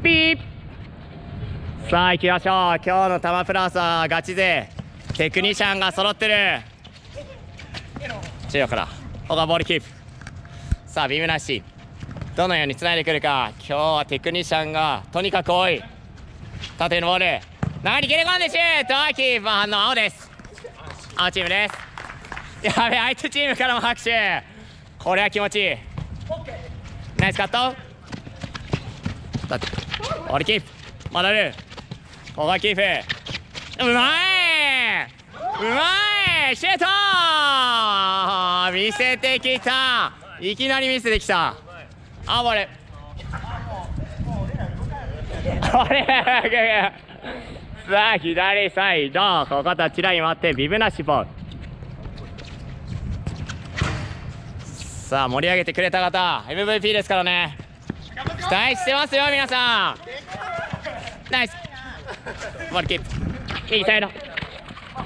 ピーさあ行きましょう。今日のタマプラスはガチ勢。テクニシャンが揃ってる。中央から。他ボールキープ。さあビームなしどのようにつないでくるか。今日はテクニシャンがとにかく多い。縦のボール。中に切れ込んでシュートキーパー反応青です。青チームです。やべ相手チームからも拍手。これは気持ちいい。ナイスカット。だってボールキープ戻るここはキープうまいうまいシュート見せてきたいきなり見せてきたあボールこれさあ左サイドここタッチライン割ってビブなしボールさあ盛り上げてくれた方 MVP ですからね。期待してますよ皆さんナイスボールキープ右サイド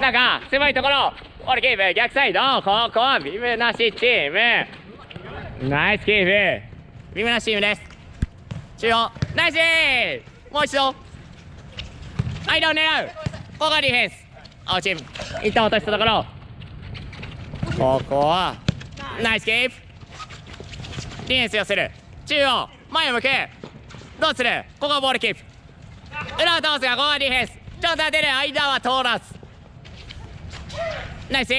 なんか狭いところボールキープ逆サイドここはビブなしチームナイスキープビブなしチームです中央ナイスもう一度間を狙うここがディフェンス青チーム一旦落としたところここはナイスキープディフェンス寄せる中央前を向くどうする？ここはボールキープ。裏を通すがここはディフェンス。ちょっと当てる間は通らず。ナイス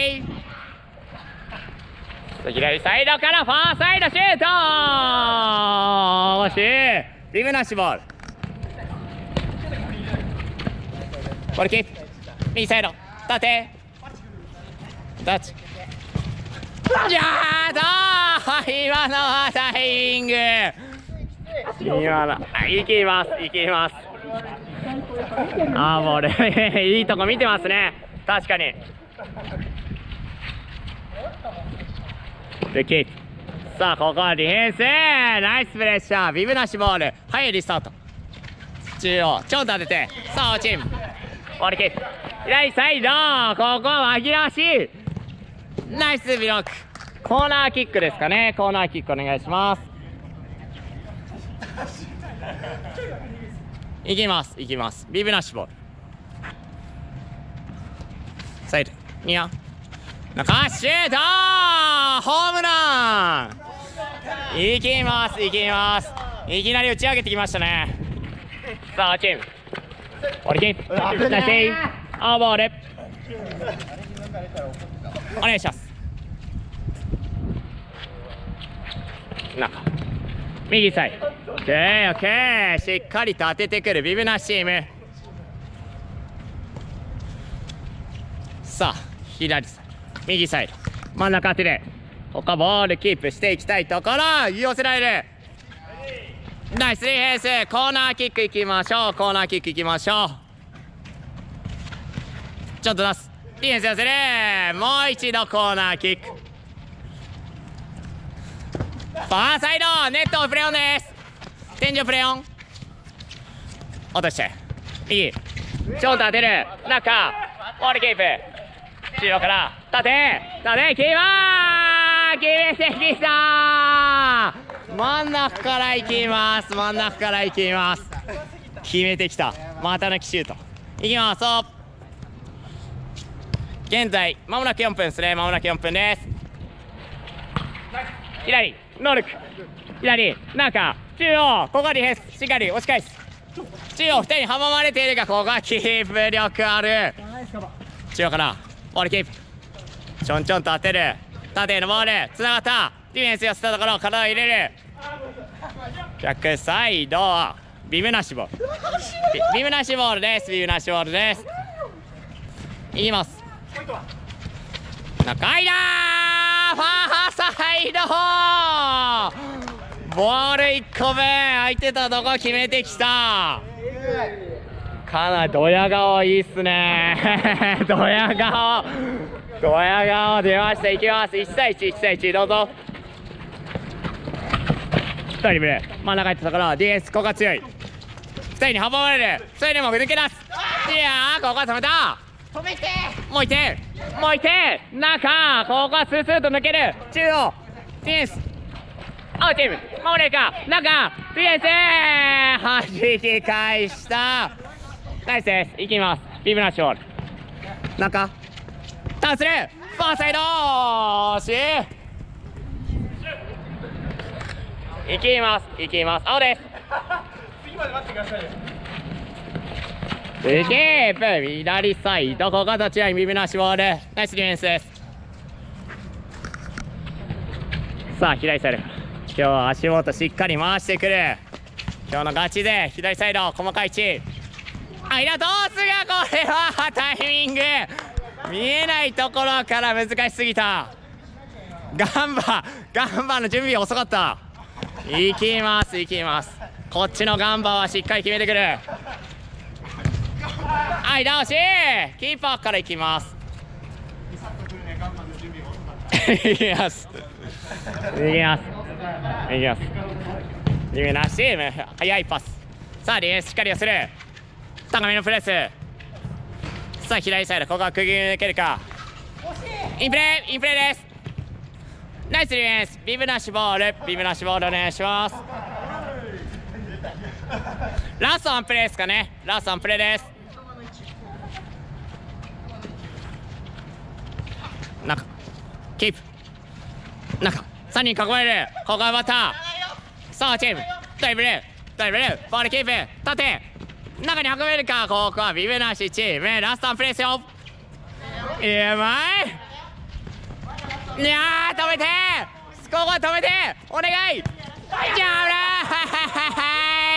左サイドからファーサイドシュート。惜しい。リムナッシュボール。ボールキープ。右サイド。縦タッチ。じゃーと今のはタイミング。今のいきますいきます。あーもう俺いいとこ見てますね。確かに。でキー。プさあここはディフェンス。ナイスプレッシャー。ビブなしボール。はいリスタート。中央ちょっと当てて。さあチーム。ボールキー。プ左サイドここは紛らわしい。ナイスブロックコーナーキックですかね。コーナーキックお願いします。いきます。いきます。ビブなしボール。サイド。ニア。中。シュート！ホームラン！いきます。いきます。いきなり打ち上げてきましたね。さあチーム。ボールキナイスセイ青ボールお願いします。中右サイ。ドオッケー。しっかりと当ててくる。ビブナッシーム。さあ左サイ。ド右サイ。ド真ん中当てでここボール。キープしていきたいところ。寄せられる。ナイスディフェンス。コーナーキックいきましょう。コーナーキックいきましょう。ちょっと出す。ディフェンス寄せるもう一度コーナーキック。ファーサイドネットプレオンです。天井プレオン落として右ちょっと当てる中ボールキープ。中央から縦縦キーマー決めてきた。真ん中から行きます。真ん中から行きます。決めてきた。また抜きシュートいきます。現在まもなく4分ですね。まもなく4分です。左ノールク。左中中央。ここがディフェンス。しっかり押し返す。中央2人に阻まれているがここがキープ力ある。中央からボールキープ。ちょんちょんと当てる。縦へのボール。つながった。ディフェンス寄せたところ体を入れる。逆サイド。ビムなしボール。ビビムなしボールです。ビムなしボールです。いきます。中井だファーサイドボール1個分空いてたとこ決めてきた?かなりドヤ顔いいっすね。ドヤ顔。ドヤ顔出ました。いきます。1対11対1どうぞ。1人目。真ん中入ったところ。ディフェンスここが強い。2人に阻まれる。それでも抜け出す。いやーここは止めた。止めて。もう1点もう1点中ここはスースーと抜ける。中央。ディフェンス。青チーム。守れるか。中ディフェンス弾き返した。ナイスです。いきます。ビブナッシュボール。中。ターンする。ファーサイド惜しいいきます。いきます。青です。次まで待ってくださいよキープ左サイドここどちらにビブナッシュボールナイスディフェンスです。さあ左サイド。今日は足元しっかり回してくる。今日のガチで左サイド細かい位置。間どうすがこれはタイミング。見えないところから難しすぎた。ガンバガンバの準備遅かった。いきますいきます。こっちのガンバはしっかり決めてくる。はい直し。キーパーからいきます。いきます。いきます。いきます。リベナシーム速いパスさあディフェンスしっかり寄せる高めのプレスさあ左サイドここは釘抜けるかインプレーインプレーです。ナイスディフェンスビブナッシュボールビブナッシュボールお願いします。ラストワンプレーです。かねラストワンプレーです。中。キープ。中。3人囲まれる。ここはまたさあチーム。ドリブル。ドリブル。ボールキープ。縦中に運べるか？ここはビブナシチーム。ラストワンプレーですようまい。いやー止めて。ここは止めて。お願い。じゃ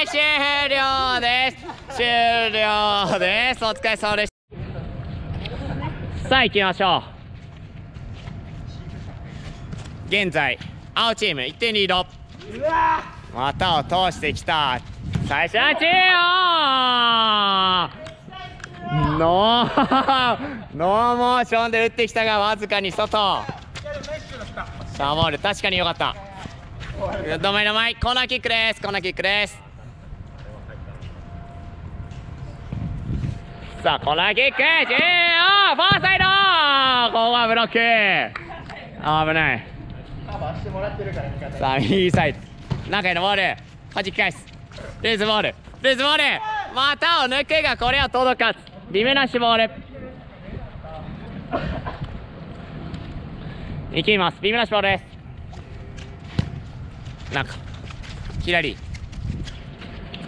あ終了です。終了です。お疲れ様でした。さあ行きましょう。現在青チーム1点リード。股を通してきた。最初は中央ノー ノーモーションで打ってきたがわずかに外。シャーボール確かに良かった。グッドマイの前コーナーキックです。コーナーキックです。さあコーナーキック。中央フォーサイド。ここはブロック。危ないさあ右サイド。中へのボール。弾き返す。ルーズボール。ルーズボール。股を抜くがこれは届かず。ビメナッシュボール。いきます。ビメナッシュボールです。中左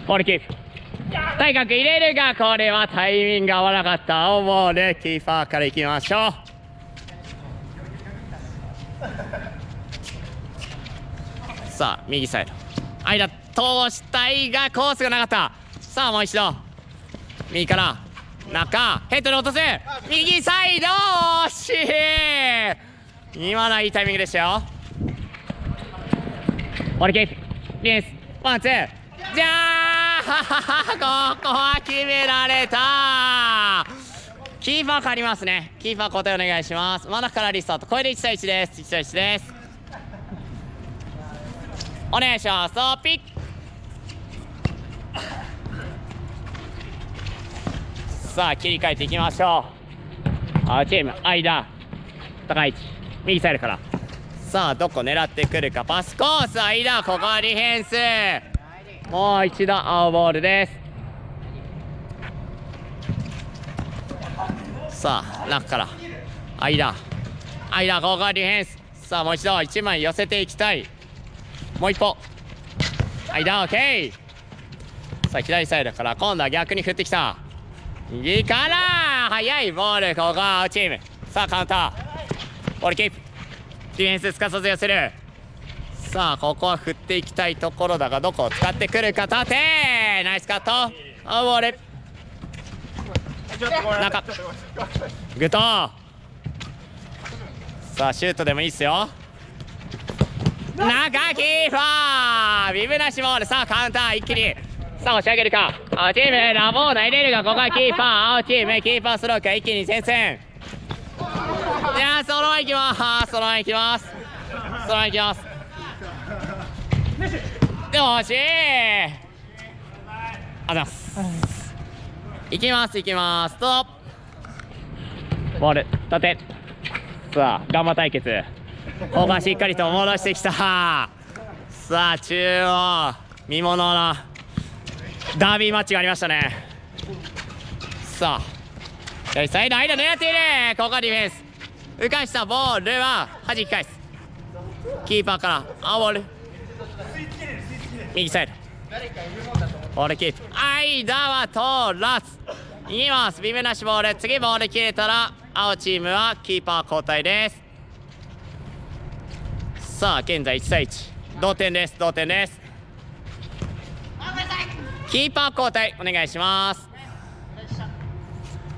ボールキープ。体格入れるがこれはタイミング合わなかった。青ボール。キーパーからいきましょう。さあ右サイド。間通したいがコースがなかった。さあもう一度。右から。中ヘッドで落とす。右サイド惜しい。今のはいいタイミングでしたよ。ボールキープリンスワンツ。ーじゃあここは決められた。キーパー変わりますね。キーパー交代お願いします。真ん中からリスタート。これで1対1です。1対1です。お願いします。トピッさあ切り替えていきましょう。青チーム間高い位置。右サイドから。さあどこ狙ってくるか。パスコース間ここはディフェンス。もう一度青ボールです。さあ中から。間。間ここはディフェンス。さあもう一度1枚寄せていきたい。もう一歩。間オッケー。さあ左サイドから今度は逆に振ってきた。右から速いボールここはチーム。さあカウンター。ボールキープ。ディフェンスすかさず寄せる。さあここは振っていきたいところだがどこを使ってくるか縦ナイスカット。青ボール。中。グッド。さあシュートでもいいっすよ。中キーパービブなしボール。さあカウンター一気に。さあ押し上げるか。青チームラボーナ入れるがここはキーパー。青チームキーパースローク一気に前線いやそのままいきます。そのままいきます。そのままいきます。よし。いありがとうございます。いきますいきます。と。ボール縦さあガンマ対決。ここはしっかりと戻してきた。さあ中央見もののダービーマッチがありましたね。さあ左サイド間狙っている。ここはディフェンス。浮かしたボールは弾き返す。キーパーから青ボール右サイド。ボールキープ。間は通らず。いきます。ビブなしボール。次ボール切れたら青チームはキーパー交代です。さあ現在1対1同点です。同点です。キーパー交代。お願いします。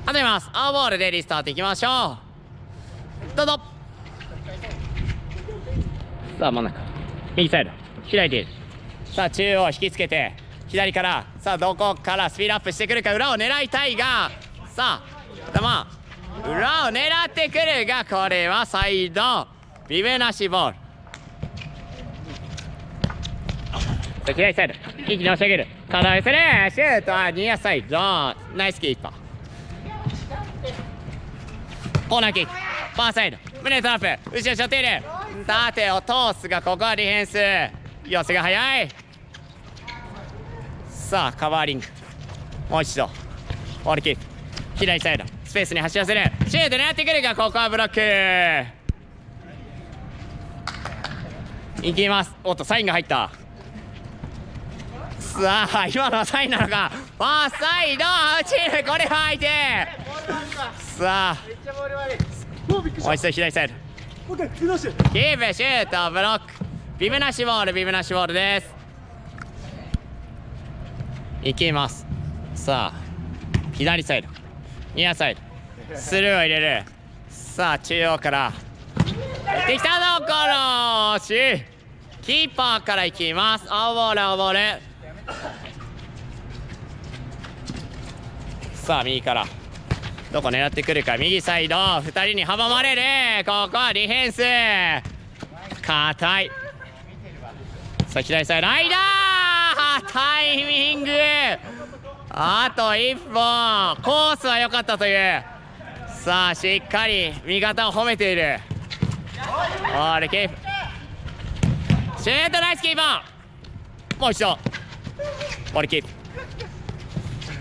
始めます。青ボールでリスタートいきましょう。どうぞ。さあ真ん中。右サイド。開いているさあ中央引きつけて。左から。さあどこからスピードアップしてくるか裏を狙いたいが。さあ頭。裏を狙ってくるがこれはサイド。ビブなしボールさあ左サイド一気に押し上げる。体を寄せる。シュートはニアサイド。ナイスキーパー。コーナーキック。ファーサイド。胸トラップ。後ろしょっている縦を通すがここはディフェンス。寄せが早い。さあカバーリング。もう一度。ボールキープ左サイド。スペースに走らせる。シュート狙ってくるがここはブロック。いきます。おっとサインが入った。さあ今のはサインなのか。ファーサイドチームこれは相手さあ。もう一度左サイド。キープシュートブロック。ビブなしボールビブなしボールです。いきます。さあ。左サイド。ニアサイド。スルーを入れる。さあ中央から。できたところしキーパーからいきます。青ボール青ボール。さあ右から。どこ狙ってくるか。右サイド。2人に阻まれる。ここはディフェンス。硬い。さあ左サイド。間タイミング。あと1本コースは良かったという。さあしっかり味方を褒めている。オールキープ。シュートナイスキーパー。もう一度。ボールキープ。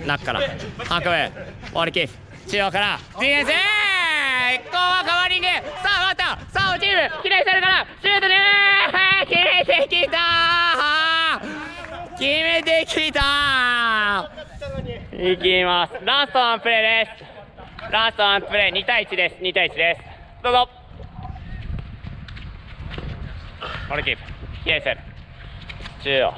中から。運ぶボールキープ中央から。ディフェンスここはカバーリング。さあ待った。さあチーム。左サイドからシュートで決めてきた決めてきたいきますラストワンプレー。ですラストワンプレー。2対1です2対1ですどうぞボー。ルキー。プ左サイド中央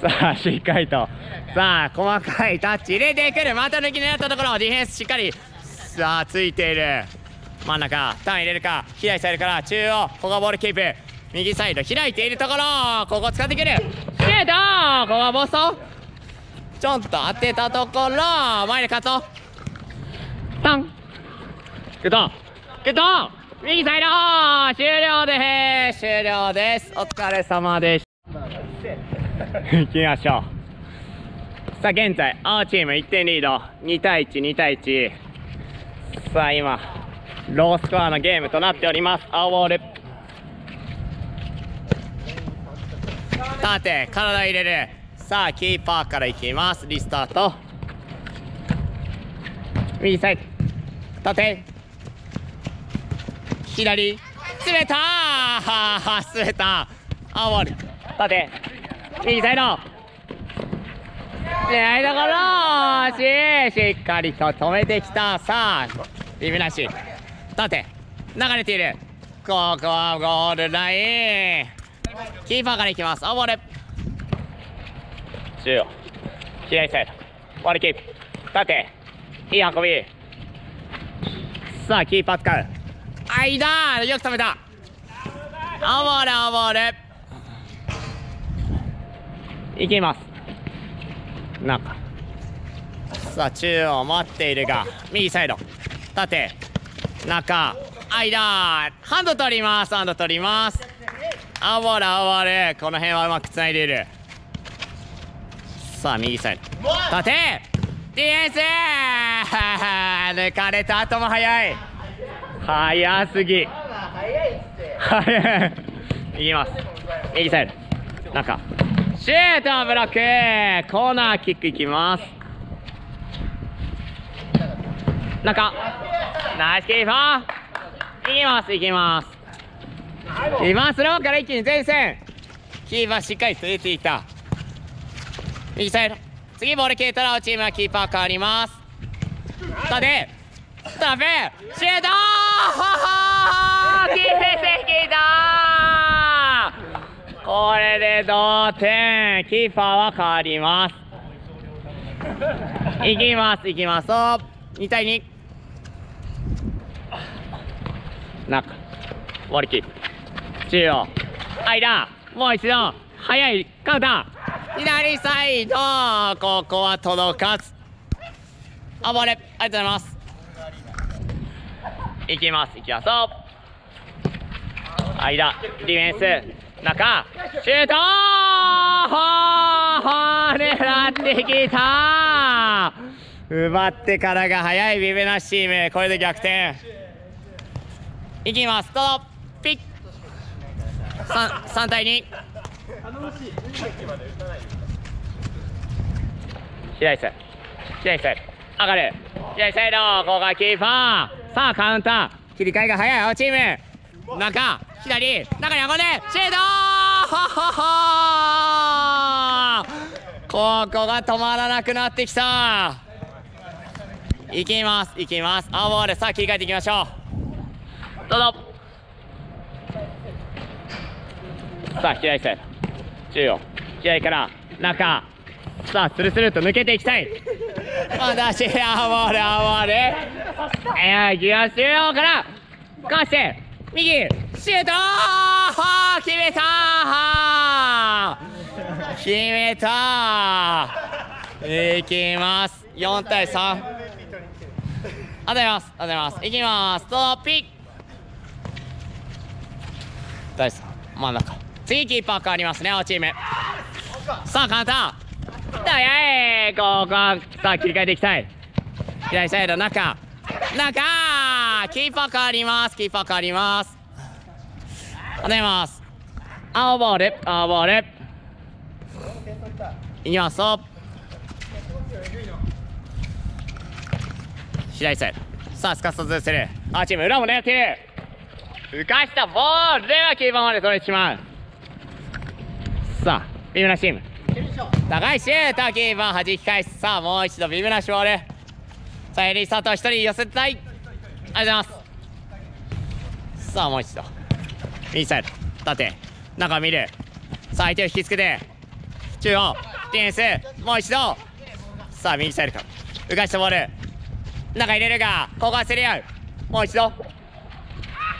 さあしっかりとさあ細かいタッチ入れてくる。また抜き狙ったところディフェンスしっかり。さあついている。真ん中。ターン入れるか。左サイドから中央。ここボールキープ。右サイド開いているところ。ここ使ってくる。シュート。ここはポストちょっと当てたところ。前でカット。ターン。グッド。グッド。右サイド。終了です。終了です。お疲れ様でした。行きましょう。さあ現在青チーム1点リード。2対12対1さあ今ロースコアのゲームとなっております。青ボール。縦体入れる。さあキーパーからいきます。リスタート。右サイド。縦左。詰めたー。詰めた青ボール。縦右サイド狙いどころ。ししっかりと止めてきた。さあビビなし縦流れている。ここはゴールライン。キーパーからいきます。青ボール中央左サイド。ボールキープ。縦。いい運び。さあキーパー使う。間よく止めた。青ボール青ボールいきます。中さあ中央待っているが右サイド。縦。中。間。ハンド取ります。ハンド取ります。青ボール青ボールこの辺はうまくつないでいる。さあ右サイド。縦。ディフェンス。抜かれた後も早い。早すぎ。早いい きます。右サイド。中シュートブロックコーナーキックいきます。中ナイスキーパー。いきますいきます。今スローから一気に前線。キーパーしっかりついていた。右サイド。次ボール消えたらチームはキーパー変わります。さてダメシュート キーセキだこれで同点。キーパーは変わります。いきますいきます。2対2中割り切り中央。間。もう一度。速い。カウンター。左サイド。ここは届かず。あばれありがとうございます。いきますいきます。間。ディフェンス中シュート狙ってきた。奪ってからが速いビブナッシーム。これで逆転。いきます。どうぞ。ピッ。3, 3対2左サイド左サイド上がる。左サイドここがキーパー。さあカウンター。切り替えが早い。青チーム。中左中に運んでシュートここが止まらなくなってきた。いきますいきます。青ボールさあ切り替えていきましょう。どうぞ。さあ左サイド。中央。左から中。さあスルスルと抜けていきたい。私青ボール青ボール。えー、ギア中央からかして。右シュー。ト決めた決めたい。きます4対3ありがとうございますありがとうございますいきますストッピ大さん真ん中次キー。パー。変わりますね青チー。ムさあカウンター。早いここはさあ切り替えていきたい左サイド中中キーパー変わります。キーパー変わります。ありがとうございます。青ボール。青ボール。いきます。と左サイドさあスカッとずする。あチーム裏も狙っている。浮かしたボールではキーパーまで取れてしまう。さあビブナシチーム。高いシュートキーパー。弾き返す。さあもう一度ビブナシボール。さあエリー佐藤一人寄せたい。ありがとうございます。さあもう一度。右サイド縦中見る。さあ相手を引きつけて。中央。ディフェンス。もう一度。さあ右サイドか。ら浮かしたボール。中入れるがここは競り合う。もう一度。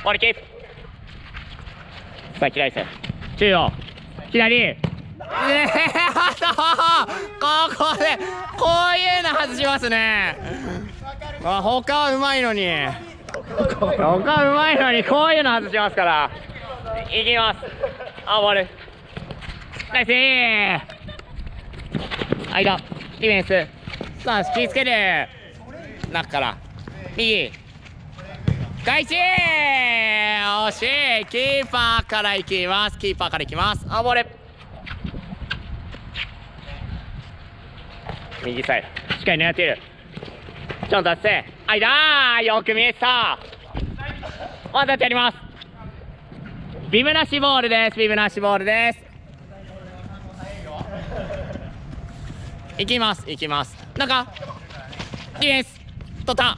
ボールキープさあ左サイド中央。左えー、ここでこういうの外しますね。あ他はうまいのに。他はうまいのにこういうの外しますから。いきます。あ終わる。ナイス。間ディフェンス。さあ引きつける中から。右。開始惜しい。キーパーからいきます。キーパーからいきます。あボレ右サイド。しっかり狙っている。ちょっと立って間よく見えてた。ワンタッチやります。ビブなしボールです。ビブなしボールです。いきますいきます。中ディフェンス。取った。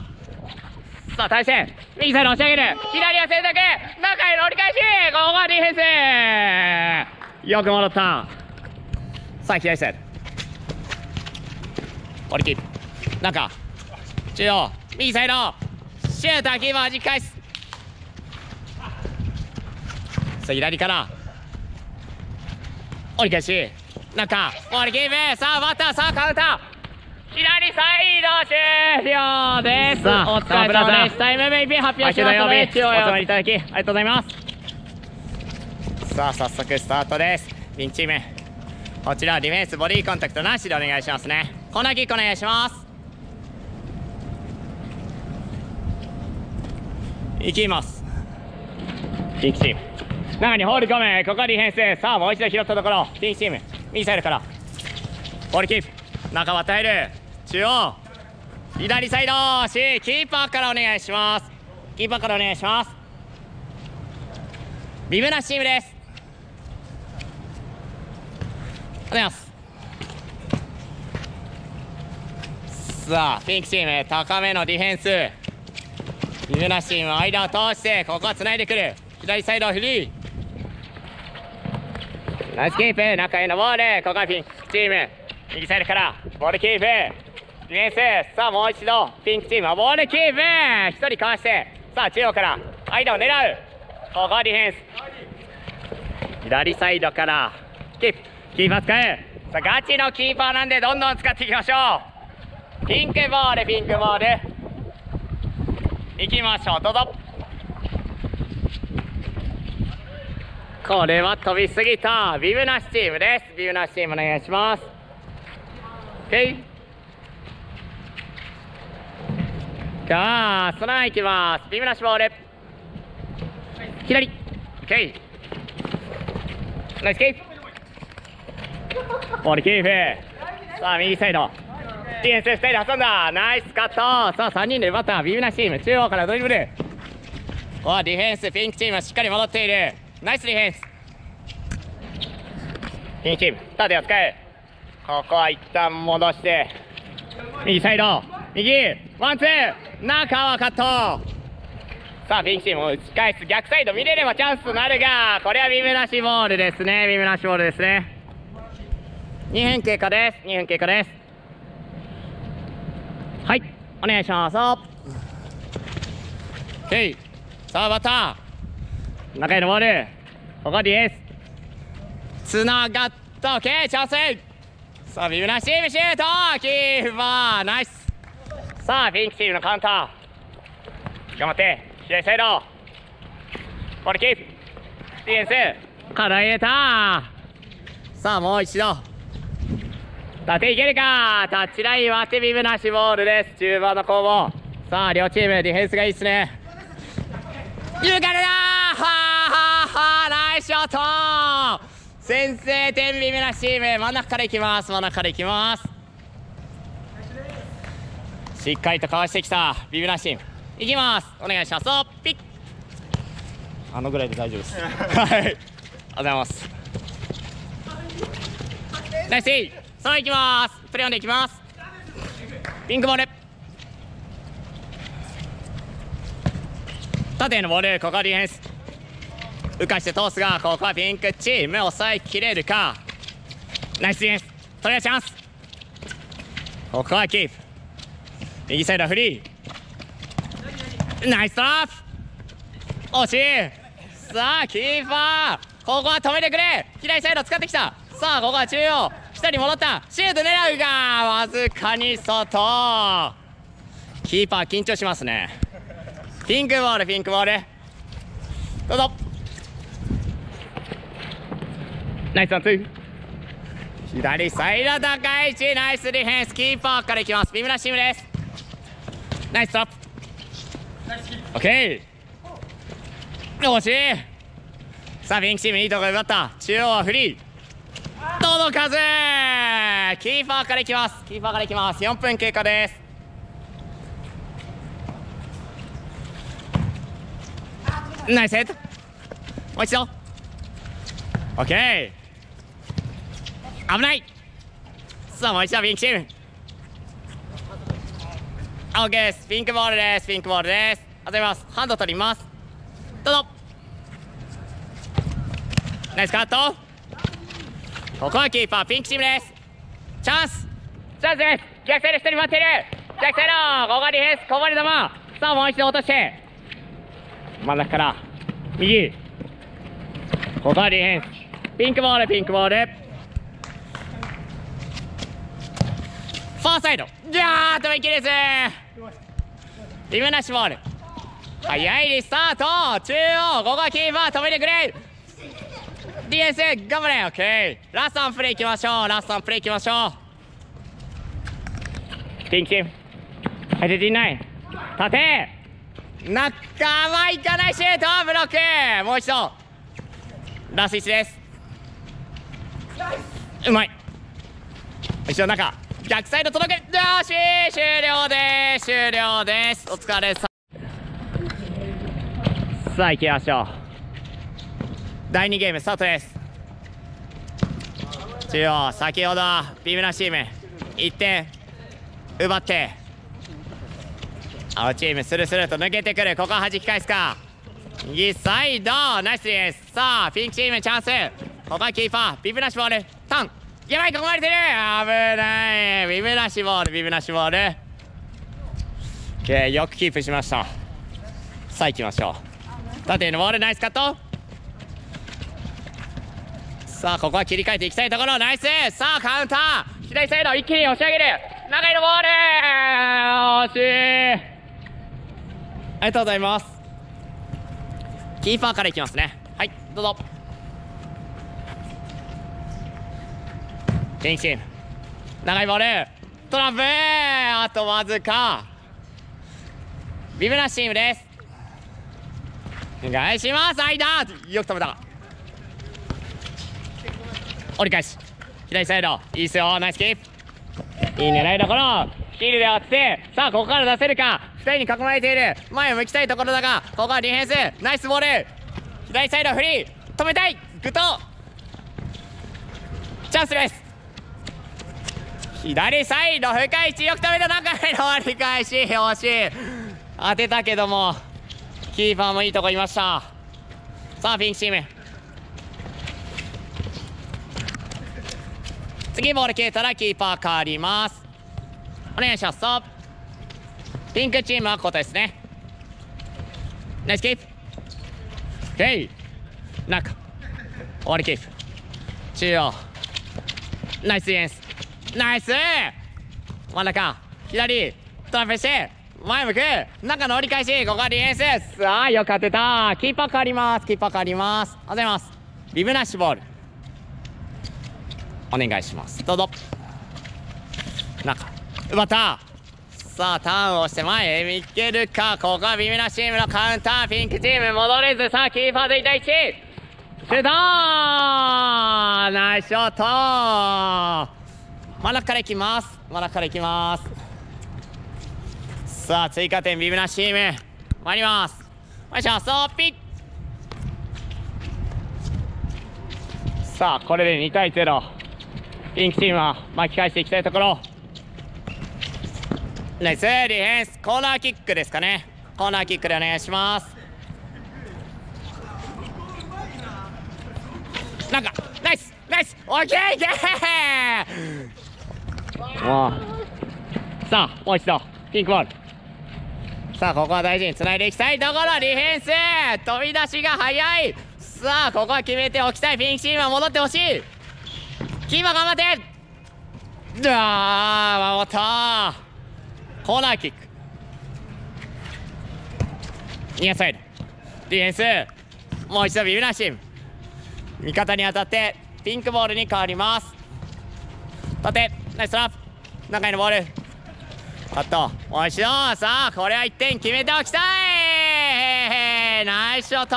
さあ対戦。右サイド押し上げる。左は選択。中への折り返し。ここはディフェンス。よく戻った。さあ左サイド。折り切る。中中央右サイドシューターキーパー弾き返す。さあ左から。折り返し。中折りキープさあバッターさあカウンター。左サイド終了です。さあお疲れ様です。タイム MVP 発表します。のでお集まりいただきありがとうございます。さあ早速スタートです。ビンチームこちらディフェンスボディーコンタクトなしでお願いしますね。コーナーキックお願いします。いきます。ビンチーム。中にホール込めここはディフェンス。さあもう一度拾ったところ。ピンチーム。右サイドから。ボールキープ。中は耐える。中央。左サイド。C キーパーからお願いします。キーパーからお願いします。ビブナシチームですお願います。さあピンクチーム高めのディフェンス。ビブナシチーム間を通してここはつないでくる。左サイドフリー。ナイスキープ。中へのボール。ここはピンクチーム。右サイドから。ボールキープ。ディフェンス。さあもう一度。ピンクチームはボールキープ。1人かわして。さあ中央から。間を狙う。ここはディフェンス。左サイドから。キープ。キーパー使うさあガチのキーパーなんでどんどん使っていきましょう。ピンクボールピンクボール。いきましょうどうぞ。これは飛びすぎた。ビブナシチームです。ビブナシチームお願いします。OK さあスナーいきます。ビブナシボール。左。OK ナイスキー。プボールキープさあ右サイド。ディフェンス2人で挟んだ。ナイスカット。さあ3人で奪ったビブナシチーム。中央からドリブル。ここはディフェンスピンクチームはしっかり戻っている。ナイスディフェンス。ピンクチーム。縦を使うここは一旦戻して。右サイド。右。ワンツー。中はカット。さあピンクチーム打ち返す。逆サイド見れればチャンスとなるがこれはビブなしボールですね。ビブなしボールですね。2分経過です。2分経過です。はい。お願いします。さあバッター中へのボールここはディフェンスつながった OK チャンスさあビブなしチームシュート。キーパー。ナイス。さあピンクチームのカウンター。頑張って左サイドボールキープディフェンス。から入れた。さあもう一度縦いけるか。タッチライン割ってビブなしボールです。中盤の攻防。さあ両チームディフェンスがいいですね。ゆかるだはあはあナイスショット。先制点ビブなしチーム。真ん中からいきます。真ん中からいきます。しっかりとかわしてきた。ビブなしチーム。いきます。お願いします。ピッ。あのぐらいで大丈夫です。はい。ありがとうございます。ナイスイさあいきます。プレーオンでいきます。ピンクボール縦のボールここはディフェンス。浮かして通すがここはピンクチーム抑えきれるか。ナイスディフェンス。取りあチャンスここはキープ。右サイドフリー。ナイストラップ。惜しい。さあキーパー。ここは止めてくれ。左サイド使ってきた。さあここは中央。下に戻ったシュート狙うがわずかに外。キーパー緊張しますね。ピンクボールピンクボール。どうぞ。ナイスワンツー左サイド高い位置。ナイスディフェンス。キーパーからいきます。ビムラシームです。ナイストラップ。オッケー。惜しい。さあピンクチームいいところ奪った。中央はフリー。届かず。キーパーからいきます。キーパーからいきます。4分経過です。ナイスヘッド。もう一度。オッケー。危ない。さあもう一度ピンクチ。ームオッケーです。ピンクボールです。ピンクボールです。ありがとうございます。ハンド取ります。どうぞ。ナイスカット。ここはキーパーピンクチームです。チャンス。チャンスです。逆サイド一人待ってる。逆サイドここはディフェンス。こぼれ球さあもう一度落として。真ん中から右。ここはディフェンス。ピンクボールピンクボール。ファーサイド。いやー止めきれず。リムなしボール。早いリスタート。中央ここはキーパー止めてくれ。ディフェンス頑張れオッケーラストワンプレーいきましょう。ラストワンプレーいきましょう。ピン入れていない。縦中はいかないシュートブロック。もう一度。ラスト1です。うまい。後ろ中。逆サイド届けよし終了です。終了です。お疲れささあ行きましょう第2ゲームスタートです。中央先ほどビブナチーム1点奪って青チームスルスルと抜けてくる。ここは弾き返すか？右サイドナイスです。さあピンクチームチャンス。ここはキーパービブナシボール。ターンやばい囲まれてる。危ない。ビブナシボールビブナシボール。OK よくキープしました。さあ行きましょう。縦のボールナイスカット。さあここは切り替えていきたいところ。ナイス。さあカウンター。左サイド一気に押し上げる。長いのボール。惜しい。ありがとうございます。キーパーからいきますね。はいどうぞ。ピンチーム長いボール。トランプ。あとわずか。ビブナシチームです。お願いします。間。よく止めた折り返し左サイド。いいっすよ。ナイスキープ。いい狙いどころヒールで当てて。さあここから出せるか。2人に囲まれている。前を向きたいところだがここはディフェンス。ナイスボール。左サイドフリー。止めたい。グッド。チャンスです。左サイド深い位置よく止めた。中への折り返し。惜しい。当てたけどもキーパーもいいとこいました。さあピンクチーム次ボール消えたらキーパー変わります。お願いします。ピンクチームは交代ですね。ナイスキープ。OK 中終わりキープ。中央。ナイスディフェンス。ナイス。真ん中。左。トラップして前向く。中の折り返し。ここはディフェンスさあよく当てた。キーパー変わります。キーパー変わります。ありがとうございます。ビブナッシュボール。お願いします。どうぞ。中。奪った。さあターンをして前へ行けるか。ここはビビナチームのカウンターピンクチーム。戻れずさあキーパーで1対1シュートナイスショット。真ん中からいきます。真ん中からいきます。さあ追加点ビブナチーム。参ります。お願いします。そうピッ。さあこれで2対0ピンクチームは巻き返していきたいところ。ナイス。ディフェンス。コーナーキックですかね。コーナーキックでお願いします。なんかナイス。ナイス。オッケー。さあもう一度。ピンクボール。さあここは大事につないでいきたいところ。ディフェンス。飛び出しが早い。さあここは決めておきたい。ピンクチームは戻ってほしいキーパー頑張って。うわー守った。コーナーキック。ニアサイド。ディフェンス。もう一度ビビナーチーム味方に当たってピンクボールに変わります。縦ナイストラップ中へのボール。あっと。もう一度。さあこれは1点決めておきたい。ナイスショット。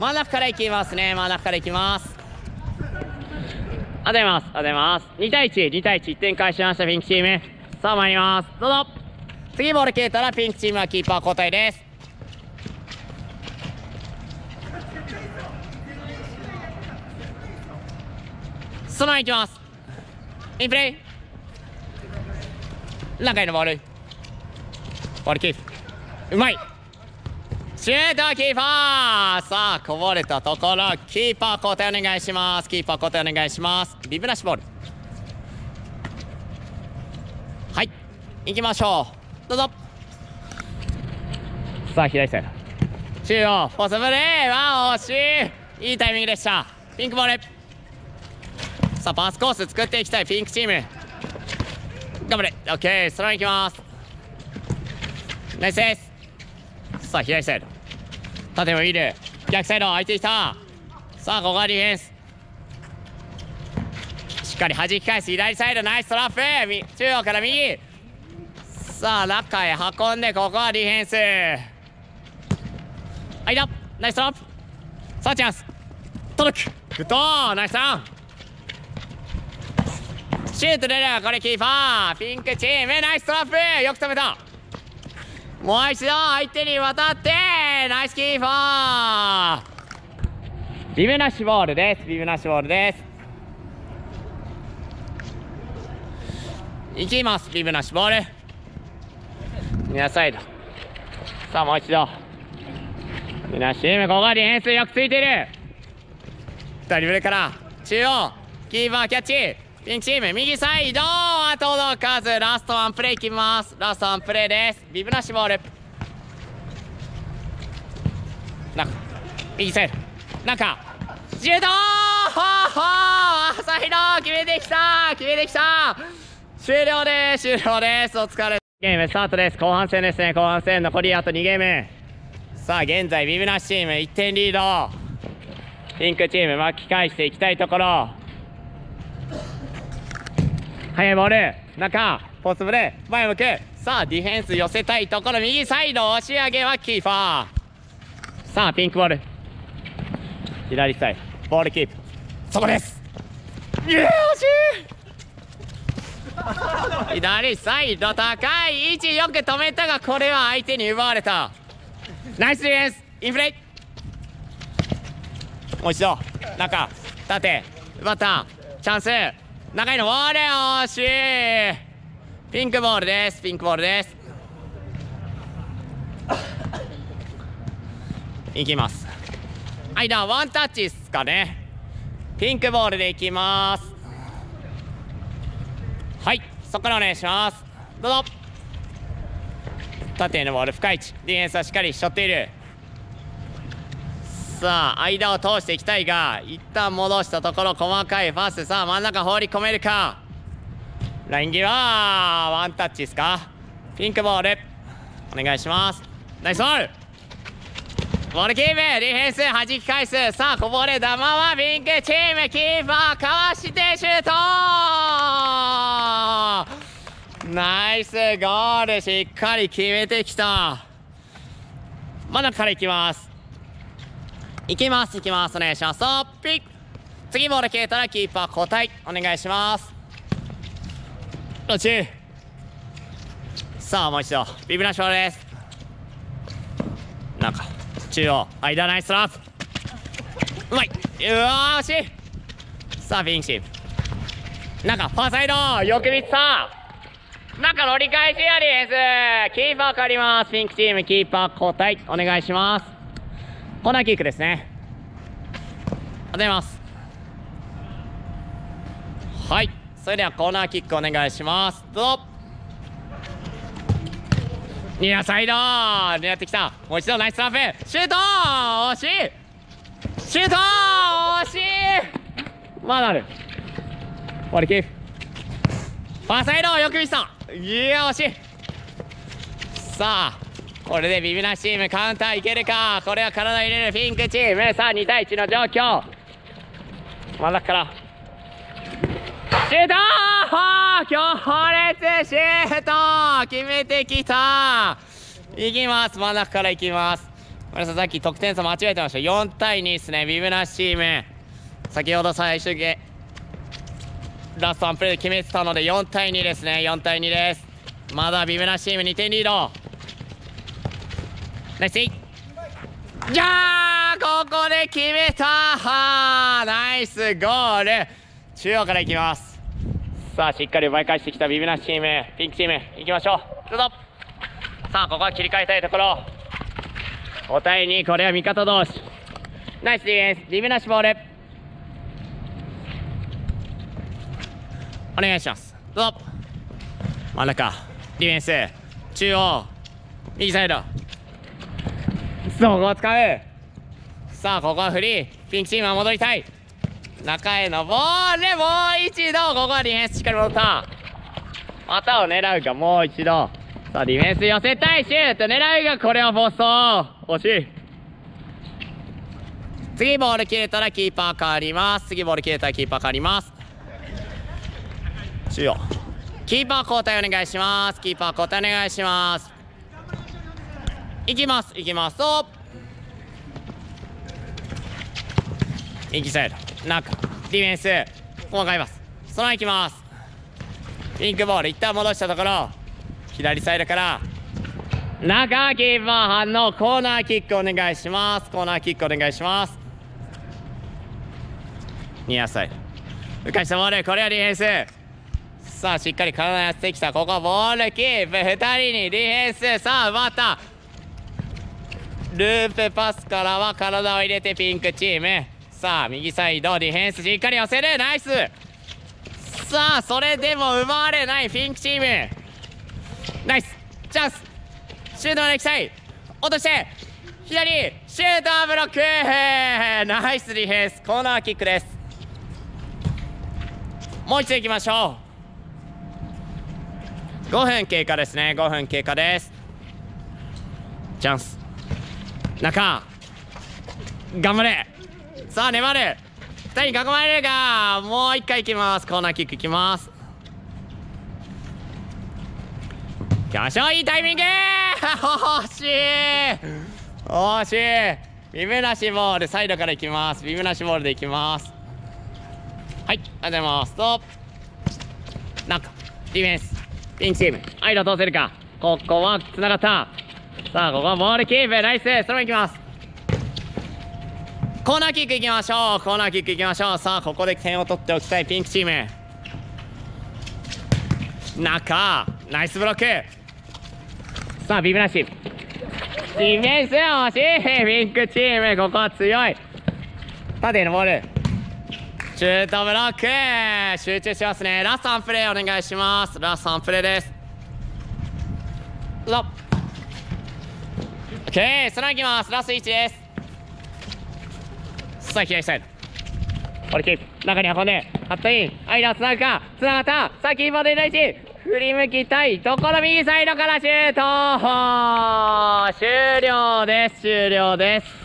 真ん中からいきますね。真ん中からいきます。ありがとうございます。ありがとうございます。2対12対11点返しましたピンクチーム。さあ参ります。どうぞ。次ボール消えたらピンクチームはキーパー交代です。そのままいきます。インプレイ。中へのボール。ボールキープ。うまい。シュートキーパー。さあこぼれたところ。キーパー交代お願いします。キーパー交代お願いします。ビブラシボール。はい。行きましょう。どうぞ。さあ左サイド中央フォースブレーは惜しいいいタイミングでした。ピンクボール。さあパスコース作っていきたい。ピンクチーム。頑張れ。OK そのままいきます。ナイスです。さあ左サイド縦もいる逆サイド空いてきた。さあここはディフェンス。しっかり弾き返す左サイドナイストラップ。中央から右。さあ中へ運んでここはディフェンス。間ナイストラップ。さあチャンス。届く。グッド。ナイスターンシュート出る。これキーパー。ピンクチーム。ナイストラップ。よく止めた。もう一度相手に渡ってナイスキーパービブナッシュボールです。ビブナッシュボールです。いきますビブナッシュボール。ニアサイドさあもう一度。ビブナッシュチームここはディフェンスよくついてる。ドリブルから中央。キーパーキャッチ。ピンクチーム右サイド。は届かずラストワンプレーいきますラストワンプレーですビブナッシュボール。中右サイド中シュートほーほー朝日の決めてきた。決めてきた。終了です。終了です。お疲れ。ゲームスタートです。後半戦ですね。後半戦残りあと2ゲームさあ現在ビブナッシュチーム1点リード。ピンクチーム巻き返していきたいところ。速いボール中ポストブレー。前向くさあディフェンス寄せたいところ。右サイド押し上げはキーパー。さあピンクボール。左サイド。ボールキープ。そこです。いや惜しい。左サイド高い位置よく止めたがこれは相手に奪われた。ナイスディフェンス。インフレ。もう一度。中縦。奪った。チャンス長いのボール惜しいピンクボールです。ピンクボールです。いきます。間ワンタッチですかね。ピンクボールでいきます。はいそこからお願いします。どうぞ。縦へのボール深い位置。ディフェンスはしっかりしょっている。さあ間を通していきたいが一旦戻したところ細かいパスさあ真ん中放り込めるか。ライン際ワンタッチですか？ピンクボール。お願いします。ナイスボール。ボールキープディフェンス弾き返す。さあこぼれ球はピンクチームキーパーかわしてシュート。ナイスゴールしっかり決めてきた。真ん中からいきます。いきますいきます。お願いします。ストッピッ。次ボール消えたらキーパー交代。お願いします。どっち。さあもう一度。ビブナショーです。中中央間ナイストラップ。うまい。うわー惜し。いさあピンクチーム中ファーサイドよく見てた。中乗り返しやりです。キーパー変わります。ピンクチームキーパー交代。お願いします。コーナーキックですね。ありがとうございます。はい。それではコーナーキックお願いします。どうぞ。ニアサイド狙ってきた。もう一度ナイスラップ。シュート惜しい。シュート惜しい。まだある。終わりキープ。ファーサイドよく見せた。いや惜しい。さあこれでビビナチームカウンターいけるか？これは体入れるピンクチーム。さあ2対1の状況。真ん中から。シュート強烈シュート!決めてきた!いきます。真ん中からいきます。ごめんなささっき得点差間違えてました。4対2ですね。ビブナシチーム。先ほど最終ゲラストワンプレーで決めてたので4対2ですね。4対2です。まだビブナシチーム2点リード。ナイスイじゃあここで決めたナイスゴール。中央からいきます。さあしっかり奪い返してきたビビナスチーム。ピンクチームいきましょう。どうぞ。さあここは切り替えたいところ。5対2これは味方同士。ナイスディフェンス。ビビナシボール。お願いします。どうぞ。真ん中。ディフェンス。中央。右サイド。そこを使う。さあここはフリー。ピンクチームは戻りたい。中へのボール。もう一度。ここはディフェンスしっかり戻った。股を狙うがもう一度。さあディフェンス寄せたい。シュート狙うがこれはポスト。惜しい。次ボール切れたらキーパー変わります。次ボール切れたらキーパー変わります。中央キーパー交代お願いします。キーパー交代お願いします。いきます。いきます。と右サイド中ディフェンス。細かいますそのまま行きます。ピンクボール。一旦戻したところ。左サイドから。中キーパー反応。コーナーキックお願いします。コーナーキックお願いします。ニアサイド。浮かしたボール。これはディフェンス。さあしっかり体やってきた。ここボールキープ。2人にディフェンス。さあ奪った。ループパスからは体を入れてピンクチーム。さあ右サイドディフェンスしっかり寄せる。ナイス。さあそれでも奪われないピンクチーム。ナイス。チャンス。シュートまで行きたい落として左。シュートブロック。ナイスディフェンス。コーナーキックです。もう一度いきましょう。5分経過ですね。5分経過です。チャンス。中頑張れ。さあ粘る。2人囲まれるがもう一回いきます。コーナーキックいきます。いきましょういいタイミング。惜しい。惜しい。ビブなしボールサイドからいきます。ビブなしボールでいきます。はいありがとうございます。ストップ。なんかディフェンス。ピンチチーム。間通せるか。ここはつながった。さあここはボールキープ。ナイス。そのままいきます。コーナーキックいきましょう。コーナーキックいきましょう。さあここで点を取っておきたい。ピンクチーム。中。ナイスブロック。さあビブなしディフェンス惜しい。ピンクチーム。ここは強い。縦のボール。シュートブロック。集中しますね。ラストワンプレーお願いします。ラストワンプレーです。OK そのいきます。ラスト1です。さあ左サイド。これキ中に運んでハットイン。間つなぐか。つながった。さあキーパーで第1振り向きたいところ。右サイドからシュート。終了です。終了です。